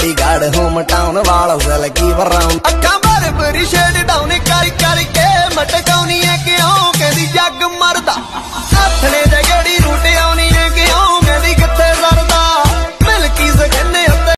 Chandigarh home town ਵਾਲਾ ਜ਼ਲਕੀ ਵਰਾਉਂ। ਅੱਖਾਂ ਭਰ ਭਰੀ ਸ਼ੇਡ ਡਾਊਨ ਕਰ ਕਰਕੇ ਮਟਕਾਉਣੀ ਐ ਕਿਉਂ? ਕਹਿੰਦੀ ਜੱਗ ਮਰਦਾ।